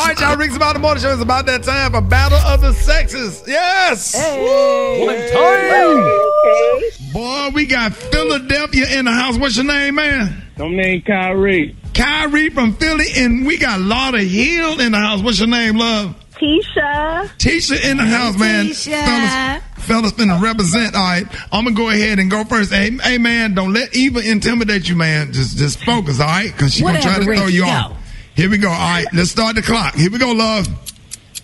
All right, y'all. Rick's about the morning show. It's about that time for Battle of the Sexes. Yes. Hey. Boy, we got Philadelphia in the house. What's your name, man? I'm named Kyrie. Kyrie from Philly, and we got Lauderhill in the house. What's your name, love? Tisha. Tisha in the house, man. Tisha. Fellas, fellas finna represent. All right, I'm gonna go ahead and go first. Hey, hey, man, don't let Eva intimidate you, man. Just, just focus, all right? Because she's gonna try to Whatever, throw you go. off. Here we go. All right, let's start the clock. Here we go, love.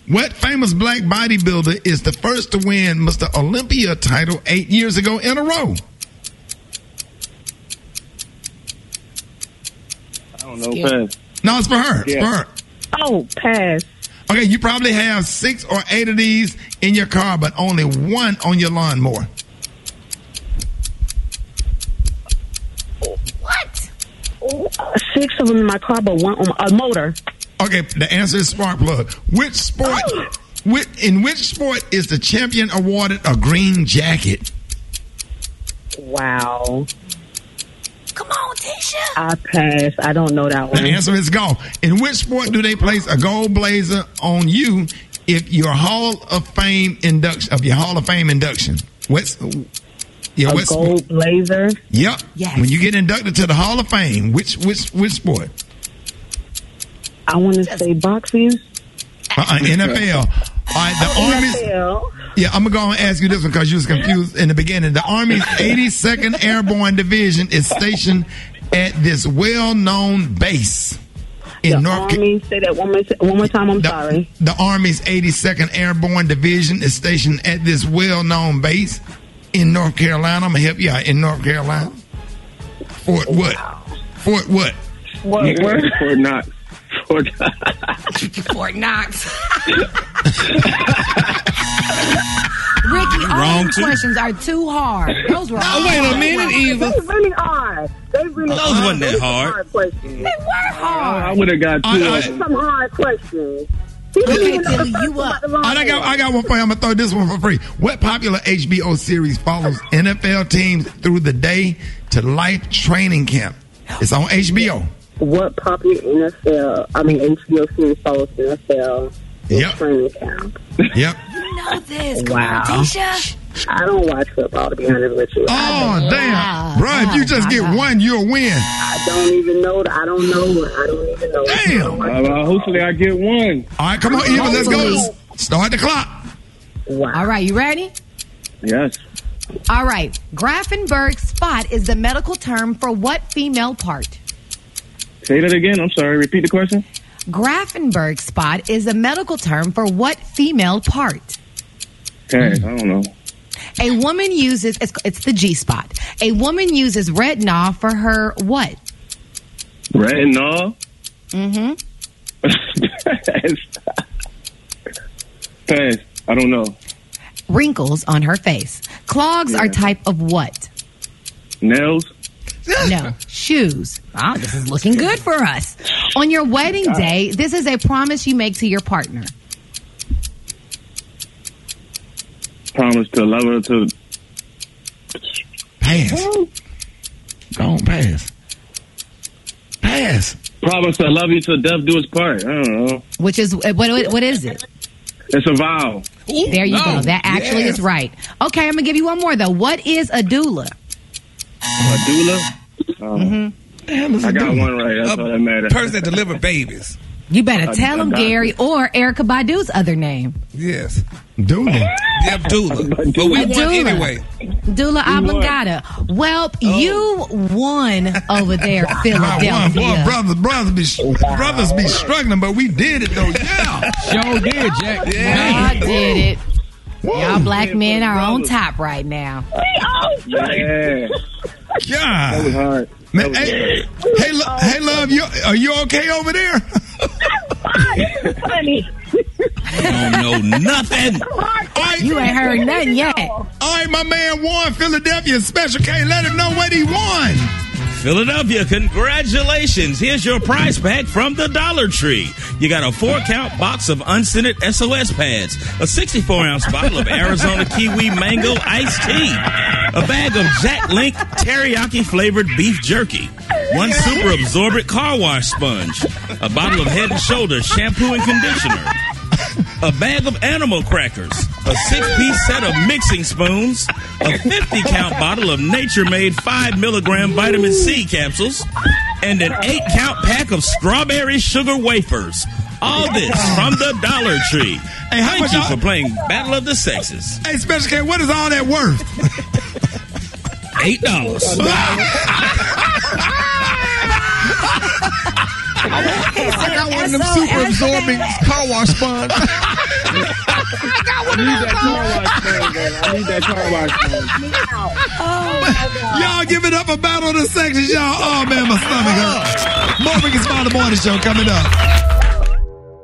What famous black bodybuilder is the first to win Mr. Olympia title eight years ago in a row? I don't know. Skip. Pass. No, it's for her. It's Yeah. for her. Oh, pass. Okay, you probably have six or eight of these in your car, but only one on your lawnmower. Six of them in my car, but one on a motor. Okay, the answer is spark plug. Which sport? Oh! Which, in which sport is the champion awarded a green jacket? Wow. Come on, Tisha. I pass. I don't know that one. The answer is golf. In which sport do they place a gold blazer on you if your Hall of Fame induction of your Hall of Fame induction? What's yeah, A what sport? gold blazer. Yep. Yes. When you get inducted to the Hall of Fame, which which which sport? I want to say boxing. Uh-uh, NFL. All right, the Army's. NFL. Yeah, I'm gonna go and ask you this one because you was confused in the beginning. The Army's 82nd Airborne Division is stationed at this well-known base in The North. Ca- Army. Say that one more, one more time. I'm the, sorry. the Army's 82nd Airborne Division is stationed at this well-known base in North Carolina. I'm gonna help you out in North Carolina. Fort what? Fort what? What? Where? Fort Knox. Fort Knox. Fort Knox. Rickey, all Wrong these too. questions are too hard. Those were Oh, wait a minute, Eva. They really are. They really Those are. wasn't that hard. Hard questions. They were hard. I would have got two. I- I- Some hard questions. He didn't Okay, even know the Tilly, first you up. about the All right, I got, I got one for you. I'm gonna throw this one for free. What popular HBO series follows NFL teams through the day to life training camp? It's on HBO. What popular NFL, I mean HBO series follows NFL Yep. training camp? Yep. You know this. Come Wow. on, Tisha. I don't watch football to be honest with you. Oh damn, bro! If you just get one, you'll win. I don't even know. I don't know. I don't even know. Damn. Uh, well, hopefully I get one. All right, come on, Eva, let's go. Start the clock. Wow. All right, you ready? Yes. All right. Grafenberg spot is the medical term for what female part? Say that again. I'm sorry. Repeat the question. Grafenberg spot is a medical term for what female part? Pass. I don't know. A woman uses it's, it's the G spot. A woman uses retinol for her what? Retinol. Mm-hmm. Pass. I don't know. Wrinkles on her face. Clogs are type of what? Nails. No, shoes. Wow, this is looking good for us. On your wedding day, this is a promise you make to your partner. Promise to love her to. Pass. Go on, pass. Pass. Promise to love you till death do us part. I don't know. Which is uh, what? What, what is it? It's a vow. There you go. That actually is right. Okay, I'm gonna give you one more though. What is a doula? A doula. Oh, I got one right. That's all that matters. person that deliver babies. You better tell him. Gary, or Erykah Badu's other name, Yes. Doodle. Yeah, doula. But we won Doula. anyway. Doula Oblongata. Well, oh. you won over there, I won. Philadelphia. Boy, brothers, brothers be brothers be struggling, but we did it though. Yeah. Sure did, Jack. Y'all did it. Y'all black men are on top right now. We all Yeah. That was hard. Man, hey, hey, lo- hey, love, you are you okay over there? Funny. I don't know nothing. All right, You ain't heard nothing yet. all right, my man won Philadelphia Special K. Let him know what he won. Philadelphia, congratulations. Here's your prize pack from the Dollar Tree. You got a four count box of unscented SOS pads, a 64 ounce bottle of Arizona Kiwi Mango iced tea, a bag of Jack Link teriyaki flavored beef jerky, one super absorbent car wash sponge, a bottle of head and shoulder shampoo and conditioner, a bag of animal crackers, a six piece set of mixing spoons, a 50 count bottle of nature made 5 milligram vitamin C capsules, and an 8 count pack of strawberry sugar wafers. All this from the Dollar Tree. Hey, how Thank you all- for playing Battle of the Sexes. Hey, Special K, what is all that worth? $8. got one of them super absorbing car wash sponge. I need that car wash phone. I need that car wash phone. Y'all give it up a Battle of the Sexes, y'all. Oh, man, my stomach hurt. More Rickey Smiley Morning Show coming up.